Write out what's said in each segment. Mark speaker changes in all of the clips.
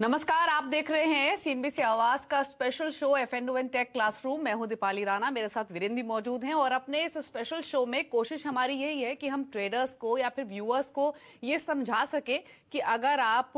Speaker 1: नमस्कार, आप देख रहे हैं सीएनबीसी आवाज़ का special show F N tech classroom मैं हूँ दीपाली राणा, मेरे साथ वीरेंद्र मौजूद हैं और अपने इस स्पेशल शो में कोशिश हमारी यही है कि हम ट्रेडर्स को या फिर व्यूअर्स को ये समझा सके कि अगर आप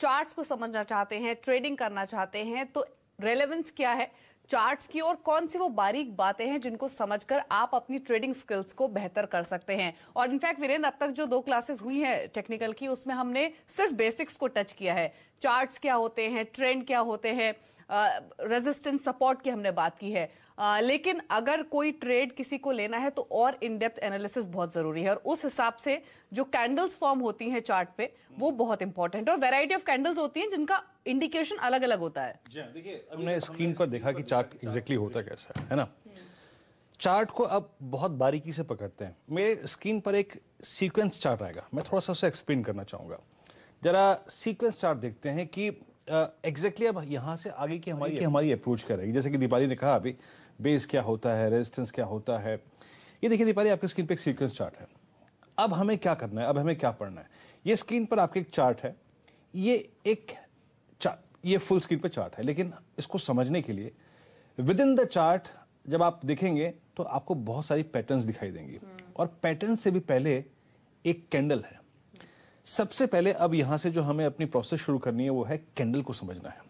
Speaker 1: चार्ट्स को समझना चाहते हैं ट्रेडिंग करना चाहते हैं तो रेलेवेंस क्या है? चार्ट्स की और कौन सी वो बारीक बातें हैं जिनको समझकर आप अपनी ट्रेडिंग स्किल्स को बेहतर कर सकते हैं? और इनफैक्ट वीरेंद्र अब तक जो दो क्लासेस हुई हैं टेक्निकल की उसमें हमने सिर्फ़ बेसिक्स को टच किया है। चार्ट्स क्या होते हैं? ट्रेंड क्या होते हैं? रेजिस्टेंस सपोर्ट की हमने बात की है। आ, लेकिन अगर कोई ट्रेड किसी को लेना है तो और इन डेप्थ एनालिसिस बहुत ज़रूरी है। और उस हिसाब से जो कैंडल्स फॉर्म होती हैं चार्ट पे वो बहुत इंपॉर्टेंट और वेराइटी ऑफ़ कैंडल्स होती हैं जिनका इंडिकेशन अलग अलग होता है।
Speaker 2: हाँ, देखिए हमने स्क्रीन पर देखा कि चार्ट एग्जैक्टली होता कैसा है है ना? चार्ट को अब बहुत बारीकी से पकड़ते हैं। मेरे स्क्रीन पर एक सीक्वेंस चार्ट आएगा। मैं थोड़ा सा उसे एक्सप्लेन करना चाहूँगा। जरा सीक्वेंस चार्ट देखते हैं कि एग्जैक्टली uh, अब यहाँ से आगे की हमारी की हमारी अप्रोच करेगी। जैसे कि दीपाली ने कहा अभी बेस क्या होता है रेजिस्टेंस क्या होता है? ये देखिए दीपाली आपके स्क्रीन पे एक सीक्वेंस चार्ट है। अब हमें क्या करना है? अब हमें क्या पढ़ना है? ये स्क्रीन पर आपके एक चार्ट है। ये एक ये फुल स्क्रीन पर चार्ट है लेकिन इसको समझने के लिए विद इन द चार्ट जब आप देखेंगे तो आपको बहुत सारी पैटर्न्स दिखाई देंगी। और पैटर्न से भी पहले एक कैंडल है। सबसे पहले अब यहाँ से जो हमें अपनी प्रोसेस शुरू करनी है वो है कैंडल को समझना है।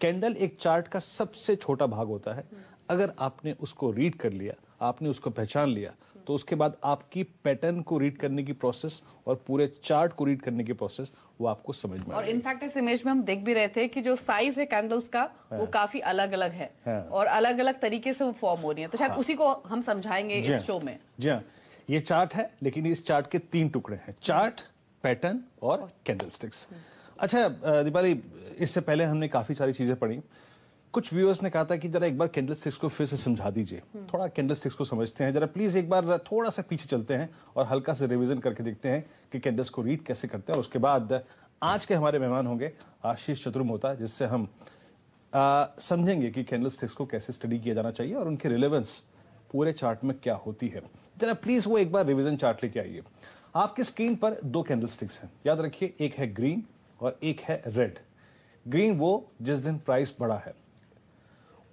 Speaker 2: कैंडल एक चार्ट का सबसे छोटा भाग होता है। अगर आपने उसको रीड कर लिया आपने उसको पहचान लिया तो उसके बाद आपकी पैटर्न को रीड करने की प्रोसेस और पूरे चार्ट को रीड करने की प्रोसेस वो आपको समझ में
Speaker 1: और इनफैक्ट इस इमेज में हम देख भी रहे थे कि जो साइज़ है कैंडल्स का हाँ। वो काफ़ी अलग अलग है हाँ। और अलग अलग तरीके से वो फॉर्म हो रही है तो शायद हाँ। उसी को हम समझाएँगे इस शो हाँ। में
Speaker 2: जी हाँ ये चार्ट है लेकिन इस चार्ट के तीन टुकड़े हैं चार्ट पैटर्न और कैंडल स्टिक्स अच्छा दीपाली इससे पहले हमने काफ़ी सारी चीज़ें पढ़ी कुछ व्यूअर्स ने कहा था कि जरा एक बार कैंडल स्टिक्स को फिर से समझा दीजिए। थोड़ा कैंडल स्टिक्स को समझते हैं। जरा प्लीज़ एक बार थोड़ा सा पीछे चलते हैं और हल्का से रिविजन करके देखते हैं कि कैंडल्स को रीड कैसे करते हैं और उसके बाद आज के हमारे मेहमान होंगे आशीष चतुर्मोता जिससे हम समझेंगे कि कैंडल स्टिक्स को कैसे स्टडी किया जाना चाहिए और उनकी रिलेवेंस पूरे चार्ट में क्या होती है। जरा प्लीज़ वो एक बार रिविजन चार्ट लेके आइए। आपके स्क्रीन पर दो कैंडल स्टिक्स हैं। याद रखिए एक है ग्रीन और एक है रेड ग्रीन वो जिस दिन प्राइस बढ़ा है।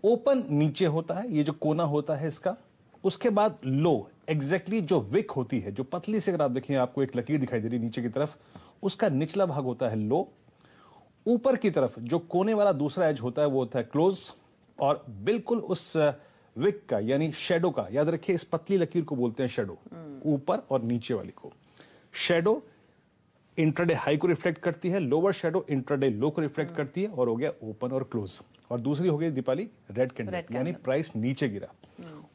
Speaker 2: ओपन नीचे होता है, ये जो कोना होता है इसका, उसके बाद लो एग्जैक्टली exactly जो विक होती है, जो पतली से, अगर आप देखें आपको एक लकीर दिखाई दे रही नीचे की तरफ़, उसका निचला भाग होता है लो। ऊपर की तरफ़ जो कोने वाला दूसरा एज होता है, वो होता है क्लोज और बिल्कुल उस विक का, यानी शेडो का, याद रखिए, इस पतली लकीर को बोलते हैं शेडो ऊपर और नीचे वाली को। शेडो इंट्राडे हाई को रिफ्लेक्ट करती है लोअर शेडो इंट्राडे लो को रिफ्लेक्ट करती है और हो गया ओपन और क्लोज। और दूसरी हो गई दीपाली रेड कैंडल यानी प्राइस नीचे गिरा।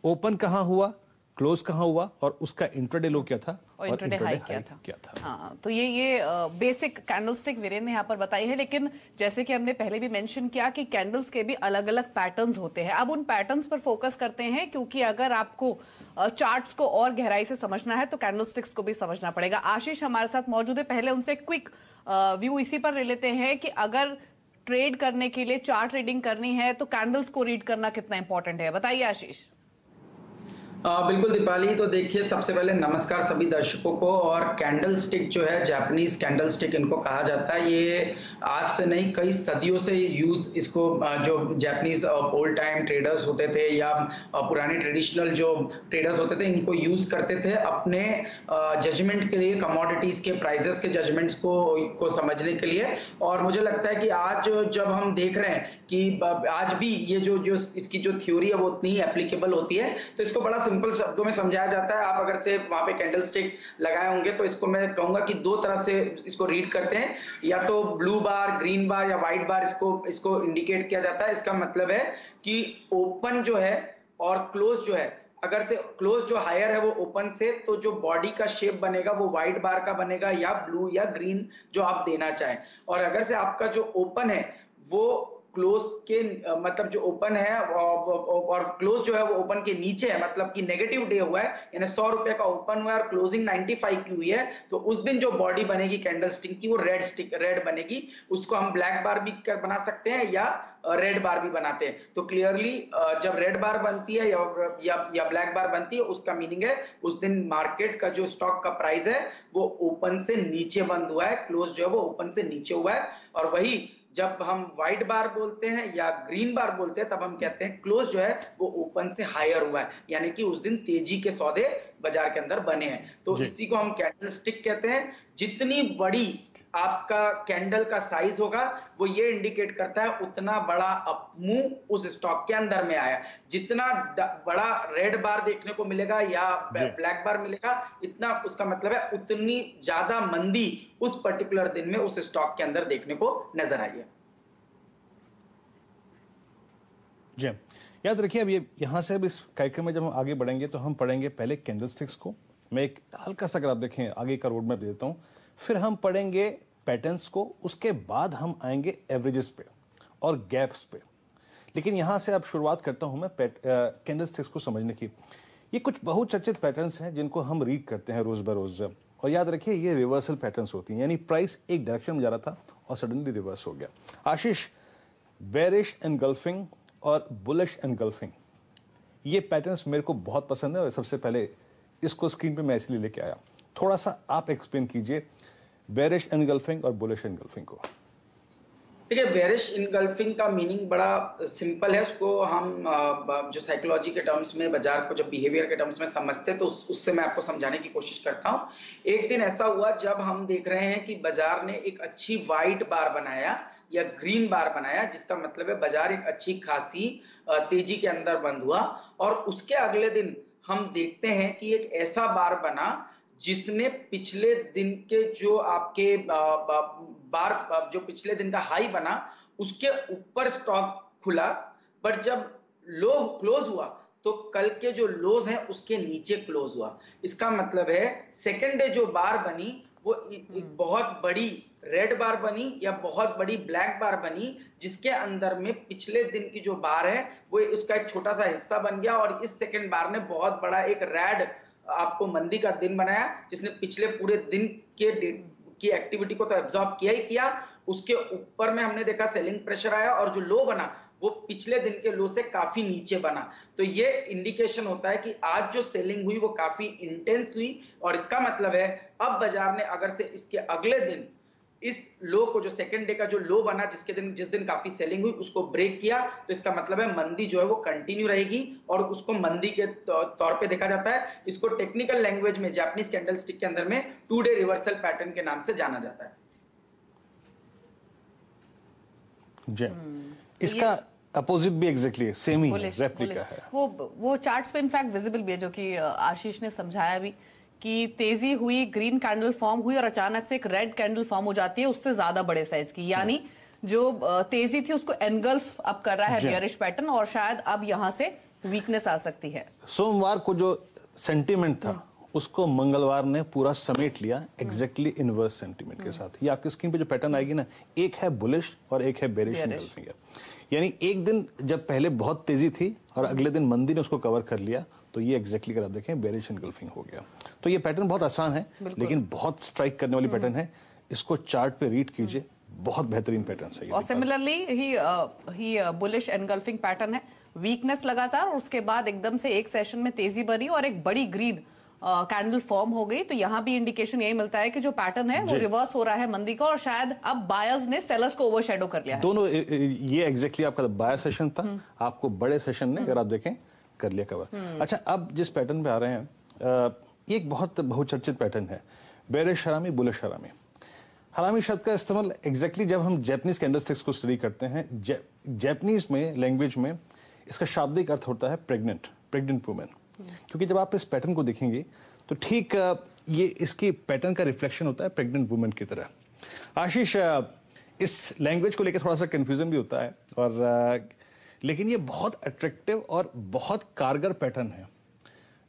Speaker 2: Open hmm. कहाँ हुआ क्लोज कहाँ हुआ और उसका इंटरडे लो क्या था?
Speaker 1: और इंटरडे हाई क्या था। क्या था। हाँ तो ये ये बेसिक कैंडलस्टिक वेरिएंट ने यहाँ पर बताई है लेकिन जैसे कि हमने पहले भी मेंशन किया कि कैंडल्स के भी अलग अलग पैटर्न्स होते हैं। अब उन पैटर्न्स पर फोकस करते हैं क्योंकि अगर आपको चार्ट्स को और गहराई से समझना है तो कैंडलस्टिक्स को भी समझना पड़ेगा। आशीष हमारे साथ मौजूद है। पहले उनसे क्विक व्यू इसी पर ले लेते हैं कि अगर ट्रेड करने के लिए चार्ट रीडिंग करनी है तो कैंडल्स को रीड करना कितना इंपॉर्टेंट है। बताइए आशीष।
Speaker 3: बिल्कुल दीपाली तो देखिए, सबसे पहले नमस्कार सभी दर्शकों को, और कैंडल स्टिक जो है जापानीज कैंडल स्टिक इनको कहा जाता है। ये आज से नहीं, कई सदियों से यूज़ इसको जो जापानीज ओल्ड टाइम ट्रेडर्स होते थे, या पुराने ट्रेडिशनल जो ट्रेडर्स होते थे, इनको यूज़ करते थे अपने जजमेंट के लिए कमोडिटीज के प्राइजेस के जजमेंट्स को को समझने के लिए। और मुझे लगता है कि आज जब हम देख रहे हैं कि आज भी ये जो जो इसकी जो थ्योरी है, वो उतनी एप्लीकेबल होती है तो इसको बड़ा सिंपल शब्दों में समझाया जाता है। आप अगर से वहाँ पे कैंडल स्टिक लगाए होंगे तो इसको मैं कहूँगा कि दो तरह से इसको रीड करते हैं। या तो ब्लू बार ग्रीन बार या व्हाइट बार इसको इसको इंडिकेट किया जाता है। इसका मतलब है कि ओपन जो है और क्लोज जो है, अगर से क्लोज जो हायर है वो ओपन से तो जो बॉडी का शेप बनेगा वो व्हाइट बार का बनेगा या ब्लू या ग्रीन जो आप देना चाहें। और अगर से आपका जो ओपन है, वो क्लोज के मतलब जो ओपन है और क्लोज जो है वो ओपन के नीचे है मतलब कि नेगेटिव डे हुआ है यानी सौ रुपए का ओपन हुआ है और क्लोजिंग 95 की हुई है तो उस दिन जो बॉडी बनेगी कैंडल स्टिक की वो रेड स्टिक रेड बनेगी उसको हम ब्लैक बार भी कर बना सकते हैं या रेड बार भी बनाते हैं। तो क्लियरली जब रेड बार बनती है या या, या ब्लैक बार बनती है उसका मीनिंग है उस दिन मार्केट का जो स्टॉक का प्राइस है वो ओपन से नीचे बंद हुआ है क्लोज जो है वो ओपन से नीचे हुआ है और वही जब हम व्हाइट बार बोलते हैं या ग्रीन बार बोलते हैं तब हम कहते हैं क्लोज जो है वो ओपन से हायर हुआ है। यानी कि उस दिन तेज़ी के सौदे बाज़ार के अंदर बने हैं। तो इसी को हम कैंडल स्टिक कहते हैं। जितनी बड़ी आपका कैंडल का साइज़ होगा वो ये इंडिकेट करता है उतना बड़ा अपमू उस स्टॉक के अंदर में आया। जितना बड़ा रेड बार देखने को मिलेगा या ब्लैक बार मिलेगा इतना उसका मतलब है उतनी ज़्यादा मंदी उस पर्टिकुलर दिन में उस स्टॉक के अंदर देखने को नज़र आई है।
Speaker 2: जी। याद रखिए अब ये यहाँ से अब इस कार्यक्रम में जब हम आगे बढ़ेंगे तो हम पढ़ेंगे पहले कैंडल स्टिक्स को। मैं एक हल्का सा अगर आप देखें आगे का रोड मैप देता हूँ। फिर हम पढ़ेंगे पैटर्न्स को, उसके बाद हम आएँगे एवरेजेस पे और गैप्स पे। लेकिन यहाँ से अब शुरुआत करता हूँ मैं कैंडल स्टिक्स को समझने की। ये कुछ बहुचर्चित पैटर्न्स हैं जिनको हम रीड करते हैं रोज ब रोज। और याद रखिए, ये रिवर्सल पैटर्न्स होती हैं, यानी प्राइस एक डायरेक्शन में जा रहा था और सडनली रिवर्स हो गया। आशीष बेरिश एनगल्फिंग और बुलिश एनगल्फिंग ये पैटर्न्स मेरे को बहुत पसंद है और सबसे पहले इसको स्क्रीन पे मैं इसलिए लेके आया। थोड़ा सा आप एक्सप्लेन कीजिए बेरिश इनगल्फिंग और बुलिश इनगल्फिंग को।
Speaker 3: देखिए बेरिश इनगल्फिंग का मीनिंग बड़ा सिंपल है उसको हम जो साइकोलॉजी के टर्म्स में बाज़ार को जब बिहेवियर के टर्म्स में समझते हैं तो उस, उससे मैं आपको समझाने की कोशिश करता हूँ। एक दिन ऐसा हुआ जब हम देख रहे हैं कि बाज़ार ने एक अच्छी वाइट बार बनाया या ग्रीन बार बनाया जिसका मतलब है बाज़ार एक अच्छी खासी तेज़ी के अंदर बंद हुआ। और उसके अगले दिन हम देखते हैं कि एक ऐसा बार बना जिसने पिछले दिन के जो आपके बार जो पिछले दिन का हाई बना उसके ऊपर स्टॉक खुला बट जब लो क्लोज हुआ तो कल के जो लोज हैं उसके नीचे क्लोज हुआ इसका मतलब है सेकेंड डे जो बार बनी वो एक हम्म। बहुत बड़ी रेड बार बनी या बहुत बड़ी ब्लैक बार बनी जिसके अंदर में पिछले दिन की जो बार है वो उसका एक छोटा सा हिस्सा बन गया और इस सेकेंड बार ने बहुत बड़ा एक रेड आपको मंदी का दिन बनाया, जिसने पिछले पूरे दिन के की एक्टिविटी को तो एब्जॉर्ब किया ही किया, उसके ऊपर में हमने देखा सेलिंग प्रेशर आया और जो लो बना, वो पिछले दिन के लो से काफ़ी नीचे बना। तो ये इंडिकेशन होता है कि आज जो सेलिंग हुई, वो काफ़ी इंटेंस हुई, और इसका मतलब है, अब बाज़ार ने अगर से इसके अगले दिन इस लो को जो सेकंड डे का जो लो बना जिसके दिन जिस दिन काफ़ी सेलिंग हुई उसको ब्रेक किया तो इसका मतलब है मंदी जो है वो कंटिन्यू रहेगी और उसको मंदी के तौर पे देखा जाता है। इसको टेक्निकल लैंग्वेज में जापानीज कैंडल स्टिक के अंदर में टू डे रिवर्सल पैटर्न के नाम से जाना जाता है।
Speaker 2: जय। हम्म, इसका अपोजिट भी एग्जैक्टली सेम ही रेप्लिका है।
Speaker 1: वो वो चार्ट्स पे इनफैक्ट विजिबल भी है जो कि आशीष ने समझाया भी। कि तेज़ी हुई ग्रीन कैंडल फॉर्म हुई और अचानक से एक रेड कैंडल फॉर्म हो जाती है उससे ज़्यादा बड़े साइज़ की। यानी जो तेज़ी थी उसको एनगल्फ अब कर रहा है बियरिश पैटर्न और शायद अब यहाँ से वीकनेस आ सकती है।
Speaker 2: सोमवार को जो सेंटीमेंट था उसको मंगलवार ने पूरा समेट लिया एग्जैक्टली इनवर्स सेंटीमेंट के साथ। ये आपकी स्क्रीन पे जो पैटर्न आएगी ना एक है बुलिश और एक है बेरिश यानी एक दिन जब पहले बहुत तेज़ी थी और अगले दिन मंदी ने उसको कवर कर लिया तो ये एग्जैक्टली अगर आप देखें बेरिश एनगल्फिंग हो गया। तो ये पैटर्न बहुत आसान है लेकिन बहुत स्ट्राइक करने वाली पैटर्न है। इसको चार्ट पे रीड कीजिए बहुत बेहतरीन पैटर्न है
Speaker 1: और सिमिलरली ही ही बुलिश एनगल्फिंग पैटर्न है। वीकनेस लगातार और उसके बाद एकदम से एक सेशन में तेज़ी बनी और एक बड़ी ग्रीन कैंडल फॉर्म हो गई। तो यहाँ भी इंडिकेशन यही मिलता है कि जो पैटर्न है वो रिवर्स हो रहा है मंदी का और शायद अब बायर्स ने सेलर्स को ओवरशेडो कर लिया
Speaker 2: दोनों ये एग्जैक्टली exactly आपका बायर सेशन था। हम्म। आपको बड़े सेशन ने अगर आप देखें कर लिया कवर। अच्छा अब जिस पैटर्न पे आ रहे हैं एक बहुत बहुचर्चित पैटर्न है। बेरिश हरामी बुलिश हरामी हरामी शब्द का इस्तेमाल एग्जैक्टली जब हम जैपनीज कैंडलस्टिक्स को स्टडी करते हैं जैपनीज में लैंग्वेज में, इसका शाब्दिक अर्थ होता है प्रेग्नेंट प्रेग्नेंट वुमेन क्योंकि जब आप इस पैटर्न को देखेंगे तो ठीक ये इसकी पैटर्न का रिफ्लेक्शन होता है प्रेग्नेंट वुमेन की तरह। आशीष इस लैंग्वेज को लेकर थोड़ा सा कन्फ्यूज़न भी होता है और लेकिन ये बहुत अट्रैक्टिव और बहुत कारगर पैटर्न है।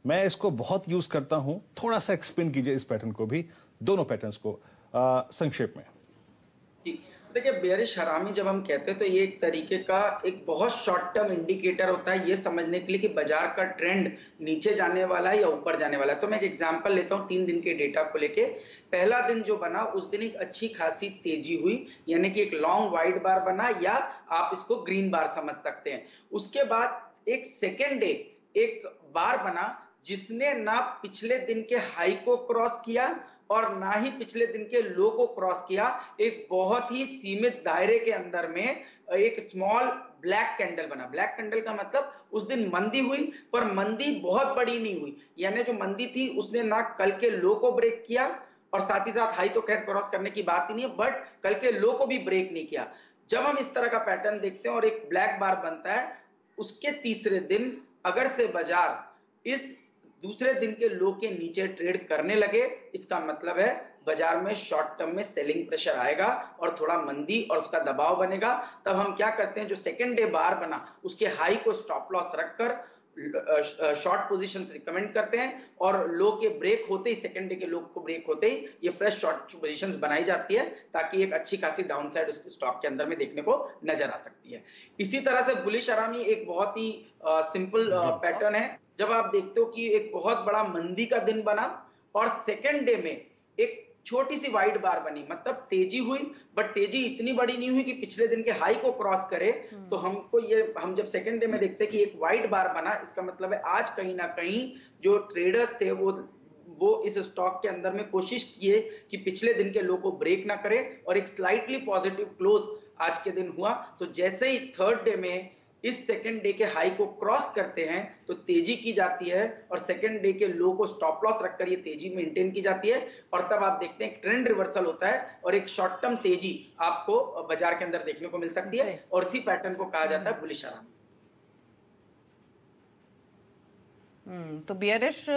Speaker 2: मैं इसको बहुत यूज़ करता हूँ। थोड़ा सा एक्सप्लेन कीजिए इस पैटर्न को भी, दोनों पैटर्न्स को संक्षेप में।
Speaker 3: देखिए बेरिश हरामी जब हम कहते हैं तो ये एक तरीके का एक बहुत शॉर्ट टर्म इंडिकेटर होता है ये समझने के लिए कि बाज़ार का ट्रेंड नीचे जाने वाला है या ऊपर जाने वाला है। तो मैं एक एग्जांपल लेता हूँ तीन दिन के डेटा को लेके। पहला दिन जो बना, उस दिन एक अच्छी खासी तेज़ी हुई, यानी कि एक लॉन्ग वाइट बार बना, या आप इसको ग्रीन बार समझ सकते हैं। उसके बाद एक सेकेंड डे एक बार बना, जिसने ना पिछले दिन के हाई को क्रॉस किया और ना ही पिछले दिन के लो को क्रॉस किया, एक बहुत ही सीमित दायरे के अंदर में, एक स्मॉल ब्लैक कैंडल बना। ब्लैक कैंडल का मतलब उस दिन मंदी हुई, पर मंदी बहुत बड़ी नहीं हुई। यानी जो मंदी थी, उसने ना कल के लो को ब्रेक किया, और साथ ही साथ हाई तो खैर क्रॉस करने की बात ही नहीं है बट कल के लो को भी ब्रेक नहीं किया। जब हम इस तरह का पैटर्न देखते हैं और एक ब्लैक बार बनता है, उसके तीसरे दिन अगर से बाज़ार इस दूसरे दिन के लो के नीचे ट्रेड करने लगे इसका मतलब है बाज़ार में शॉर्ट टर्म में सेलिंग प्रेशर आएगा और थोड़ा मंदी और उसका दबाव बनेगा। तब हम क्या करते हैं जो सेकेंड डे बार बना उसके हाई को स्टॉप लॉस रखकर शॉर्ट पोजीशन रिकमेंड करते हैं और लो के ब्रेक होते ही सेकेंड डे के लो को ब्रेक होते ही ये फ्रेश शॉर्ट पोजीशंस बनाई जाती है ताकि एक अच्छी खासी डाउन साइड उसके स्टॉक के अंदर में देखने को नज़र आ सकती है। इसी तरह से बुलिश आरामी एक बहुत ही सिंपल पैटर्न है। जब आप देखते हो कि एक बहुत बड़ा मंदी का दिन बना और सेकेंड डे में एक छोटी सी वाइट बार बनी मतलब तेज़ी हुई बट तेज़ी इतनी बड़ी नहीं हुई कि पिछले दिन के हाई को क्रॉस करे तो हम्म। हमको ये हम जब सेकेंड डे में देखते हैं कि एक वाइट बार बना इसका मतलब है आज कहीं ना कहीं जो ट्रेडर्स थे वो वो इस स्टॉक के अंदर में कोशिश किए कि पिछले दिन के लो को ब्रेक ना करे और एक स्लाइटली पॉजिटिव क्लोज आज के दिन हुआ तो जैसे ही थर्ड डे में इस सेकेंड डे के हाई को क्रॉस करते हैं तो तेज़ी की जाती है और सेकेंड डे के लो को स्टॉप लॉस रखकर ये तेज़ी मेंटेन की जाती है और तब आप देखते हैं ट्रेंड रिवर्सल होता है और एक शॉर्ट टर्म तेज़ी आपको बाज़ार के अंदर देखने को मिल सकती है और इसी पैटर्न को कहा जाता है बुलिश आराम।
Speaker 1: हम्म, तो बियरिश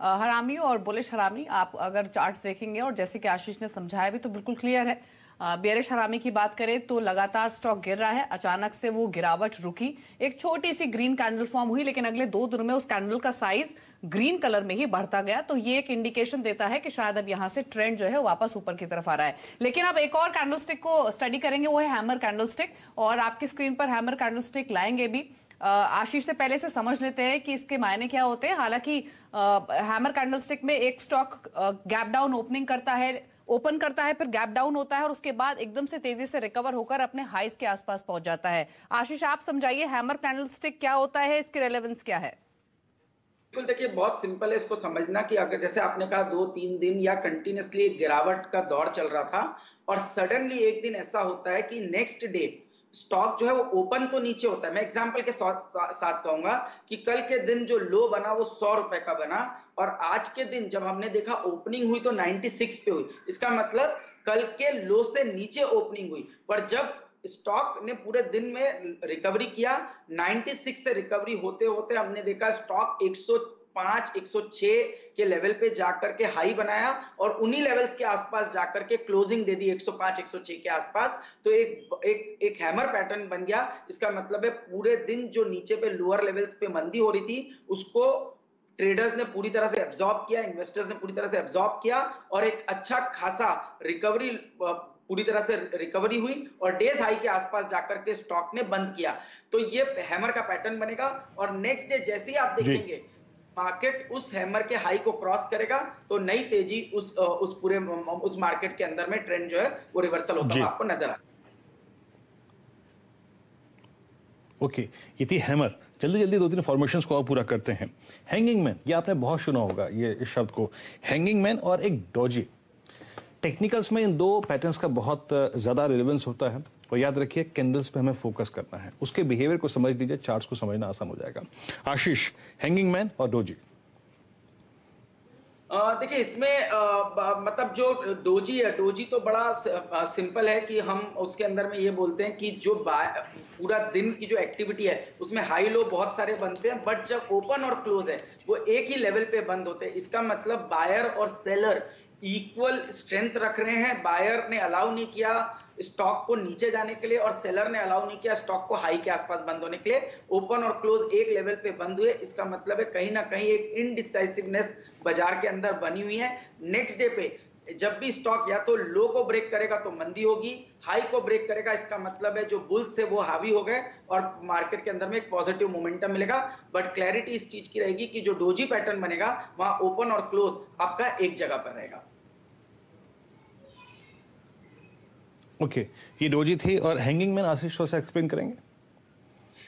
Speaker 1: हरामी और बुलिश हरामी आप अगर चार्ट्स देखेंगे और जैसे कि आशीष ने समझाया भी तो बिल्कुल क्लियर है। बेरिश हरामी की बात करें तो लगातार स्टॉक गिर रहा है। अचानक से वो गिरावट रुकी। एक छोटी सी ग्रीन कैंडल फॉर्म हुई, लेकिन अगले दो दिनों में उस कैंडल का साइज़ ग्रीन कलर में ही बढ़ता गया। तो ये एक इंडिकेशन देता है कि शायद अब यहाँ से ट्रेंड जो है वापस ऊपर की तरफ़ आ रहा है। लेकिन अब एक और कैंडल को स्टडी करेंगे, वो है हैमर कैंडल और आपकी स्क्रीन पर हैमर कैंडल लाएँगे भी। आशीष से पहले से समझ लेते हैं कि इसके मायने क्या होते हैं। हालाँकि हैमर कैंडल स्टिक में एक स्टॉक गैप डाउन ओपनिंग करता है। ओपन करता है फिर गैप डाउन होता है और उसके बाद एकदम से तेज़ी से रिकवर होकर अपने हाइस के आसपास पहुँच जाता है। आशीष आप समझाइए हैमर कैंडल क्या होता है इसकी रेलेवेंस क्या है?
Speaker 3: बिल्कुल देखिए बहुत सिंपल है इसको समझना कि अगर जैसे आपने कहा दो तीन दिन या कंटिन्यूसली गिरावट का दौर चल रहा था और सडनली एक दिन ऐसा होता है कि नेक्स्ट डे स्टॉक जो है वो ओपन तो नीचे होता है। मैं एग्जांपल के साथ, साथ कहूँगा कि कल के दिन जो लो बना वो सौ रुपए का बना। और आज के दिन जब हमने देखा ओपनिंग हुई तो 96 पे हुई। इसका मतलब कल के लो से नीचे ओपनिंग हुई। पर जब स्टॉक ने पूरे दिन में रिकवरी किया 96 से रिकवरी होते होते हमने देखा स्टॉक 105 106 के लेवल पे जाकर के हाई बनाया और उन्हीं लेवल्स के आसपास जाकर के क्लोजिंग दे दी 105 106 के आसपास। तो एक एक एक हैमर पैटर्न बन गया। इसका मतलब है पूरे दिन जो नीचे पे लोअर लेवल्स पे मंदी हो रही थी, उसको ट्रेडर्स ने पूरी तरह से एब्जॉर्ब किया इन्वेस्टर्स ने पूरी तरह से एब्जॉर्ब किया और एक अच्छा खासा रिकवरी पूरी तरह से रिकवरी हुई और डेज़ हाई के आसपास जाकर के स्टॉक ने बंद किया। तो ये हैमर का पैटर्न बनेगा और नेक्स्ट डे जैसे ही आप देखेंगे मार्केट उस हैमर के हाई को क्रॉस करेगा तो नई तेज़ी उस उस पूरे उस मार्केट के अंदर में ट्रेंड जो है वो रिवर्सल होता है आपको नज़र आ
Speaker 2: ओके ये थी हैमर जल्दी जल्दी दो तीन फॉर्मेशन को आप पूरा करते हैं। हैंगिंग मैन ये आपने बहुत सुना होगा ये इस शब्द को। हैंगिंग मैन और एक डॉजी टेक्निकल्स में इन दो पैटर्न्स का बहुत ज़्यादा रिलेवेंस होता है। और याद रखिए कैंडल्स पे हमें फोकस करना है। उसके बिहेवियर को समझ लीजिए चार्ट्स को समझना आसान हो जाएगा। आशीष हैंगिंग मैन और डोजी
Speaker 3: देखिए, इसमें मतलब जो डोजी है, डोजी तो बड़ा सिंपल है कि हम उसके अंदर में ये बोलते हैं कि जो पूरा दिन की जो एक्टिविटी है, उसमें हाई, लो बहुत सारे बनते हैं, बट जब ओपन और क्लोज है, वो एक ही लेवल पे बंद होते हैं। इसका मतलब बायर और सेलर इक्वल स्ट्रेंथ रख रहे हैं, बायर ने अलाउ नहीं किया स्टॉक को नीचे जाने के लिए और सेलर ने अलाउ नहीं किया स्टॉक को हाई के आसपास बंद होने के लिए। ओपन और क्लोज एक लेवल पे बंद हुए, इसका मतलब है कहीं ना कहीं एक इनडिसाइसिवनेस बाज़ार के अंदर बनी हुई है। नेक्स्ट डे पे जब भी स्टॉक या तो लो को ब्रेक करेगा तो मंदी होगी हाई को ब्रेक करेगा, इसका मतलब है जो बुल्स थे वो हावी हो गए और मार्केट के अंदर में एक पॉजिटिव मोमेंटम मिलेगा। बट क्लैरिटी इस चीज़ की रहेगी कि जो डोजी पैटर्न बनेगा, वहाँ ओपन और क्लोज आपका एक जगह पर रहेगा।
Speaker 2: ओके. ये डोजी थी और हैंगिंग मैन आशीष से एक्सप्लेन करेंगे?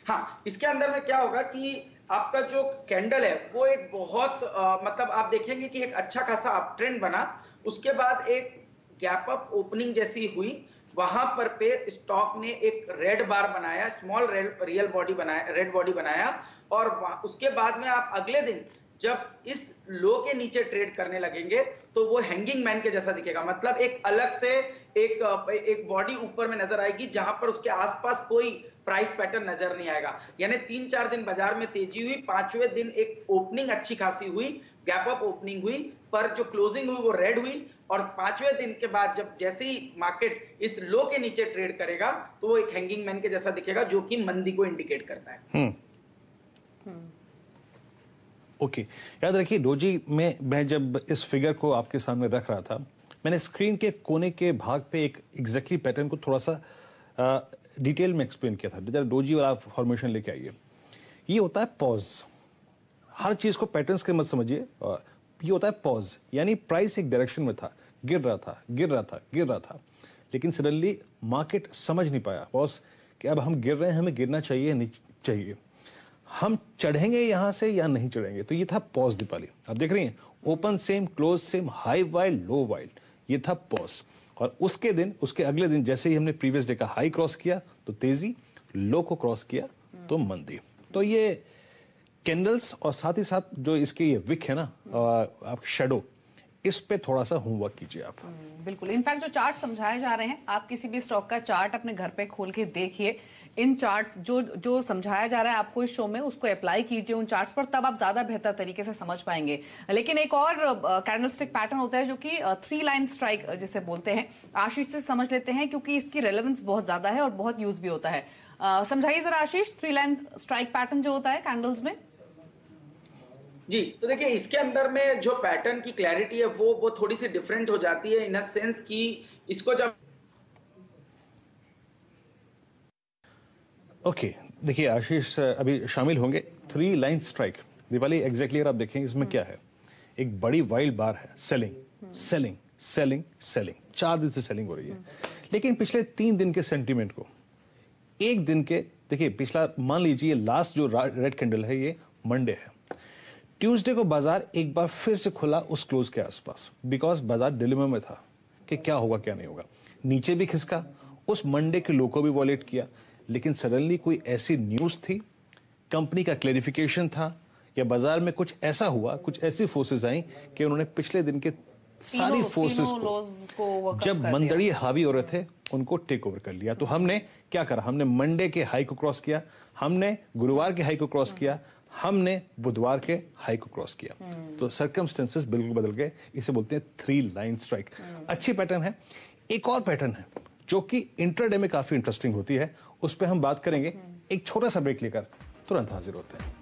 Speaker 3: हाँ इसके अंदर में क्या होगा कि आपका जो कैंडल है वो एक बहुत आ, मतलब आप देखेंगे कि एक अच्छा खासा अप ट्रेंड बना। उसके बाद एक गैप अप ओपनिंग जैसी हुई। वहाँ पर पे स्टॉक ने एक रेड बार बनाया स्मॉल रियल बॉडी बनाया रेड बॉडी बनाया। और उसके बाद में आप अगले दिन जब इस लो के नीचे ट्रेड करने लगेंगे तो वो हैंगिंग मैन के जैसा दिखेगा मतलब एक अलग से एक एक बॉडी ऊपर में नज़र आएगी जहाँ पर उसके आसपास कोई प्राइस पैटर्न नज़र नहीं आएगा यानी तीन चार दिन बाज़ार में तेज़ी हुई पाँचवें दिन एक ओपनिंग अच्छी खासी हुई गैप अप ओपनिंग हुई पर जो क्लोजिंग हुई वो रेड हुई और पाँचवें दिन के बाद जब जैसे ही मार्केट इस लो के नीचे ट्रेड करेगा तो वो एक हैंगिंग मैन के जैसा दिखेगा जो कि मंदी को इंडिकेट करता है हम्म।
Speaker 2: हम्म। ओके। याद रखिए, डोजी में मैं जब इस फिगर को आपके सामने रख रहा था, मैंने स्क्रीन के कोने के भाग पे एक एग्जैक्टली पैटर्न को थोड़ा सा डिटेल में एक्सप्लेन किया था। जरा डोजी वाला फॉर्मेशन लेके आइए। ये होता है पॉज हर चीज़ को पैटर्न्स के मत समझिए। और ये होता है पॉज यानी प्राइस एक डायरेक्शन में था। गिर रहा था, गिर रहा था, गिर रहा था। लेकिन सडनली मार्केट समझ नहीं पाया। बॉस कि अब हम गिर रहे हैं, हमें गिरना चाहिए नहीं चाहिए? हम चढ़ेंगे यहाँ से या नहीं चढ़ेंगे? तो ये था पॉज दीपाली। आप देख रही हैं open same close same high wild low wild ये था पॉज और उसके दिन उसके अगले दिन जैसे ही हमने प्रीवियस डे का हाई क्रॉस किया तो तेज़ी लो को क्रॉस किया तो मंदी। तो ये कैंडल्स और साथ ही साथ जो इसके ये विक है ना आप शेडो इस पे थोड़ा सा होमवर्क कीजिए आप।
Speaker 1: हम्म, बिल्कुल। इनफैक्ट जो चार्ट समझाए जा रहे हैं आप किसी भी स्टॉक का चार्ट अपने घर पे खोल के देखिए। इन चार्ट जो जो समझाया जा रहा है आपको इस शो में, उसको अप्लाई कीजिए उन चार्ट्स पर, तब आप ज़्यादा बेहतर तरीके से समझ पाएँगे। लेकिन एक और कैंडलस्टिक पैटर्न होता है जो कि थ्री लाइन स्ट्राइक जिसे बोलते हैं। आशीष से समझ लेते हैं क्योंकि इसकी रेलेवेंस बहुत ज़्यादा है और बहुत यूज़ भी होता है। समझाइए जरा Ashish three line strike pattern जो होता है कैंडल्स में।
Speaker 3: जी तो देखिए, इसके अंदर में जो पैटर्न की क्लैरिटी है, वो वो थोड़ी सी डिफरेंट हो जाती है इन अ सेंस कि इसको जब
Speaker 2: ओके देखिए, आशीष, अभी शामिल होंगे। Three line strike Diwali exactly आप देखें इसमें क्या है? एक बड़ी वाइल्ड बार है। सेलिंग सेलिंग सेलिंग सेलिंग चार दिन से सेलिंग हो रही है। लेकिन पिछले तीन दिन के सेंटीमेंट को, एक दिन के, देखिए, पिछला, मान लीजिए लास्ट जो रेड कैंडल है, ये मंडे है। ट्यूसडे को बाज़ार एक बार फिर से खुला उस क्लोज के आसपास। बिकॉज़ बाज़ार डिलीमा में था कि क्या होगा, क्या नहीं होगा। नीचे भी खिसका, उस मंडे के लो को भी वॉलेट किया। लेकिन सडनली कोई ऐसी न्यूज़ थी? कंपनी का क्लेरिफिकेशन था या बाज़ार में कुछ ऐसा हुआ कुछ ऐसी फोर्सेस आई कि उन्होंने पिछले दिन के सारी फोर्सेस को, को जब मंदड़ी हावी हो रहे थे उनको टेक ओवर कर लिया। तो हमने क्या करा? हमने मंडे के हाई को क्रॉस किया हमने गुरुवार के हाई को क्रॉस किया हमने बुधवार के हाई को क्रॉस किया। तो सर्कमस्टेंसेस बिल्कुल बदल गए। इसे बोलते हैं थ्री लाइन स्ट्राइक अच्छी पैटर्न है। एक और पैटर्न है। जो कि इंटरडे में काफ़ी इंटरेस्टिंग होती है उस पर हम बात करेंगे। हम्म। एक छोटा सा ब्रेक लेकर तुरंत हाजिर होते हैं।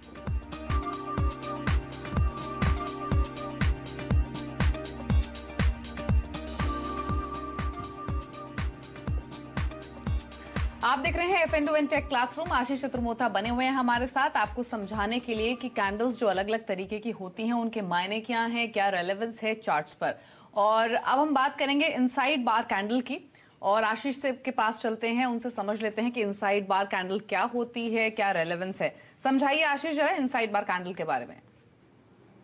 Speaker 1: आप देख रहे हैं F N tech classroom Ashish Chaturmotha बने हुए हैं हमारे साथ। आपको समझाने के लिए कि कैंडल्स जो अलग अलग तरीके की होती हैं उनके मायने क्या हैं क्या रेलेवेंस है चार्ट्स पर। और अब हम बात करेंगे इनसाइड बार कैंडल की। और आशीष से के पास चलते हैं, उनसे समझ लेते हैं कि इनसाइड बार कैंडल क्या होती है, क्या रेलेवेंस है। समझाइए आशीष जरा इनसाइड बार कैंडल के बारे में।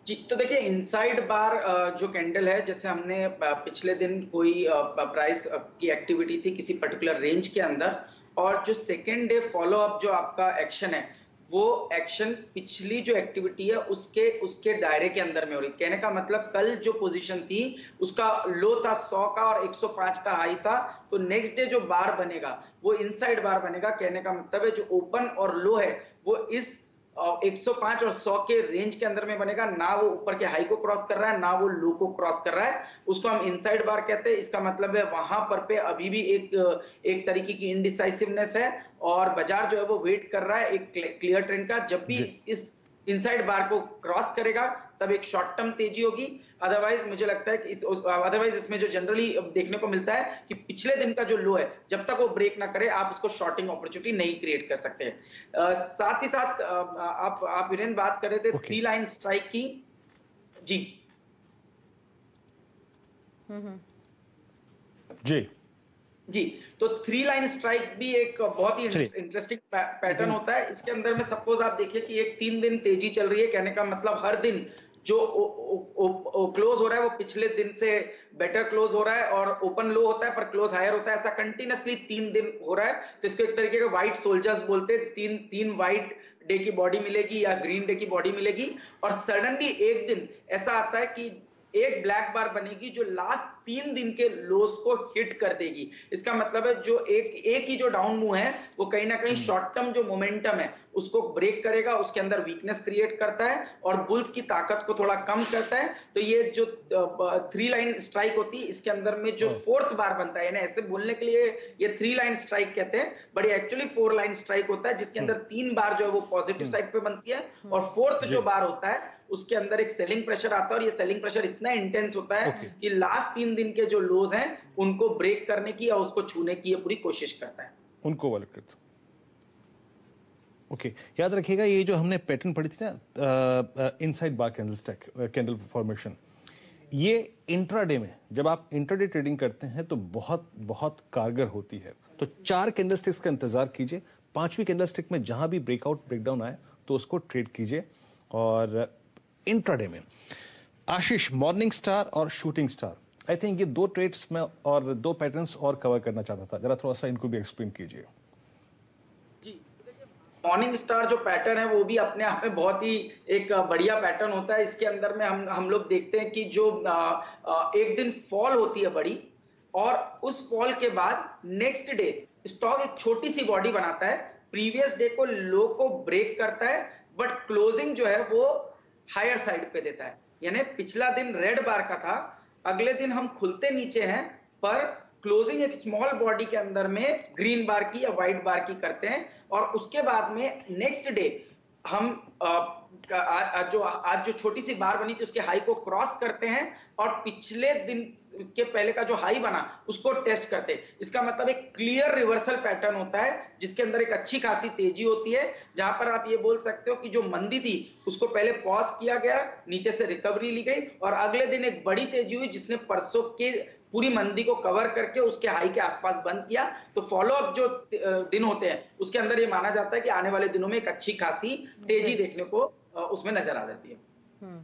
Speaker 3: जी तो देखिए इनसाइड बार जो कैंडल है, जैसे हमने पिछले दिन कोई प्राइस की एक्टिविटी थी किसी पर्टिकुलर रेंज के अंदर, और जो सेकेंड डे फॉलो अप जो आपका एक्शन है वो एक्शन पिछली जो एक्टिविटी है, उसके उसके दायरे के अंदर में हो रही कहने का मतलब कल जो पोजीशन थी, उसका लो था 100 का और 105 का हाई था तो नेक्स्ट डे जो बार बनेगा, वो इनसाइड बार बनेगा। कहने का मतलब है, जो ओपन और लो है, वो इस 105 और 100 के रेंज के अंदर में बनेगा ना वो ऊपर के हाई को क्रॉस कर रहा है ना वो लो को क्रॉस कर रहा है। उसको हम इनसाइड बार कहते हैं। इसका मतलब है वहाँ पर पे अभी भी एक एक तरीके की इनडिसाइसिवनेस है और बाज़ार जो है वो वेट कर रहा है एक क्लियर ट्रेंड का। जब भी इस इनसाइड बार को क्रॉस करेगा तब एक शॉर्ट टर्म तेज़ी होगी। अदरवाइज़ मुझे लगता है कि इस अदरवाइज़ इसमें जो जनरली देखने को मिलता है कि पिछले दिन का जो लो है जब तक वो ब्रेक ना करे आप उसको शॉर्टिंग अपॉर्चुनिटी नहीं क्रिएट कर सकते हैं। साथ ही साथ आप आप वीरेंद्र बात कर रहे थे थ्री लाइन स्ट्राइक की। जी।
Speaker 2: जी।
Speaker 3: जी तो थ्री लाइन स्ट्राइक भी एक बहुत ही इंटरेस्टिंग पैटर्न होता है। इसके अंदर में सपोज़ आप देखिए कि एक तीन दिन तेज़ी चल रही है कहने का मतलब हर दिन जो क्लोज हो रहा है, वो पिछले दिन से बेटर क्लोज हो रहा है और ओपन लो होता है, पर क्लोज हायर होता है। ऐसा कंटिन्यूसली तीन दिन हो रहा है। तो इसको एक तरीके का व्हाइट सोल्जर्स बोलते हैं। तीन तीन व्हाइट डे की बॉडी मिलेगी या ग्रीन डे की बॉडी मिलेगी। और सडनली एक दिन ऐसा आता है कि एक ब्लैक बार बनेगी जो लास्ट तीन दिन के लोस को हिट कर देगी इसका मतलब है जो एक एक ही जो डाउन मूव है वो कहीं ना कहीं शॉर्ट टर्म जो मोमेंटम है उसको ब्रेक करेगा उसके अंदर वीकनेस क्रिएट करता है और बुल्स की ताकत को थोड़ा कम करता है तो ये जो थ्री लाइन स्ट्राइक होती है इसके अंदर में जो फोर्थ हाँ। बार बनता है ना ऐसे बोलने के लिए ये थ्री लाइन स्ट्राइक कहते हैं but actually four line strike होता है जिसके अंदर हाँ। तीन बार जो है वो पॉजिटिव साइड पे बनती हाँ। और फोर्थ जो बार होता है उसके अंदर एक सेलिंग प्रेशर आता है और ये सेलिंग प्रेशर इतना इंटेंस होता है okay. कि लास्ट तीन दिन के जो लोज हैं उनको ब्रेक करने की या उसको छूने की ये पूरी कोशिश करता है
Speaker 2: उनको वाले करता ओके okay. याद रखिएगा ये जो हमने पैटर्न पढ़ी थी ना inside bar candle stack candle formation ये इंट्राडे में जब आप इंट्राडे ट्रेडिंग करते हैं तो बहुत बहुत कारगर होती है तो चार कैंडल स्टिक्स का इंतज़ार कीजिए पांचवी कैंडल स्टिक में जहाँ भी ब्रेकआउट ब्रेकडाउन आए तो उसको ट्रेड कीजिए और इंट्राडे में। आशीष मॉर्निंग स्टार और शूटिंग स्टार आई थिंक ये दो ट्रेड्स में और दो पैटर्न्स और कवर करना चाहता था। जरा थोड़ा सा इनको भी एक्सप्लेन कीजिए।
Speaker 3: मॉर्निंग स्टार जो पैटर्न है, वो भी अपने आप में बहुत ही एक बढ़िया पैटर्न होता है। इसके अंदर में हम हम लोग देखते हैं कि जो एक दिन फॉल होती है बड़ी और उस फॉल के बाद नेक्स्ट डे स्टॉक एक छोटी सी बॉडी बनाता है। प्रीवियस डे को लो को ब्रेक करता है बट क्लोजिंग जो है वो हायर साइड पे देता है। यानी पिछला दिन रेड बार का था, अगले दिन हम खुलते नीचे हैं, पर क्लोजिंग एक स्मॉल बॉडी के अंदर में ग्रीन बार की या व्हाइट बार की करते हैं, और उसके बाद में नेक्स्ट डे हम आज जो आज जो छोटी सी बार बनी थी उसके हाई को क्रॉस करते हैं और पिछले दिन के पहले का जो हाई बना उसको टेस्ट करते हैं। इसका मतलब एक क्लियर रिवर्सल पैटर्न होता है जिसके अंदर एक अच्छी खासी तेज़ी होती है जहाँ पर आप ये बोल सकते हो कि जो मंदी थी उसको पहले पॉज किया गया नीचे से रिकवरी ली गई और अगले दिन एक बड़ी तेज़ी हुई जिसने परसों के पूरी मंदी को कवर करके उसके हाई के आसपास बंद किया। तो फॉलो अप जो दिन होते हैं उसके अंदर ये माना जाता है कि आने वाले दिनों में एक अच्छी खासी तेज़ी देखने को उसमें नज़र आ जाती है। हम्म।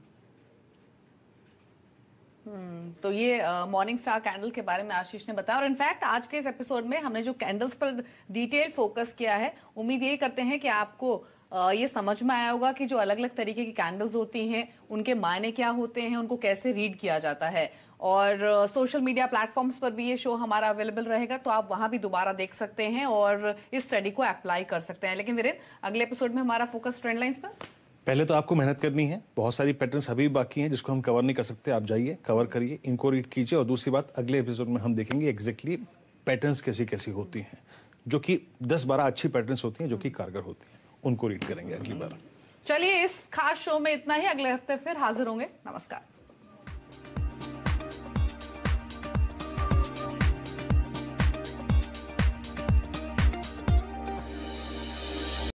Speaker 1: हम्म, तो ये मॉर्निंग स्टार कैंडल के बारे में आशीष ने बताया। और इनफैक्ट आज के इस एपिसोड में हमने जो कैंडल्स पर डिटेल फोकस किया है उम्मीद ये करते हैं कि आपको ये समझ में आया होगा कि जो अलग अलग तरीके की कैंडल्स होती हैं उनके मायने क्या होते हैं उनको कैसे रीड किया जाता है। और सोशल मीडिया प्लेटफॉर्म्स पर भी ये शो हमारा अवेलेबल रहेगा तो आप वहाँ भी दोबारा देख सकते हैं और इस स्टडी को अप्लाई कर सकते हैं। लेकिन वीरेन अगले एपिसोड में हमारा फोकस ट्रेंड लाइन्स पर?
Speaker 2: पहले तो आपको मेहनत करनी है, बहुत सारी पैटर्न्स अभी बाकी हैं जिसको हम कवर नहीं कर सकते, आप जाइए कवर करिए इनको रीड कीजिए और दूसरी बात, अगले एपिसोड में हम देखेंगे एग्जैक्टली पैटर्न्स कैसी कैसी होती हैं, जो कि दस बारह अच्छी पैटर्न्स होती हैं, जो कि कारगर होती हैं। उनको रीड करेंगे अगली बार।
Speaker 1: चलिए इस खास शो में इतना ही, अगले हफ़्ते फिर हाजिर होंगे। नमस्कार।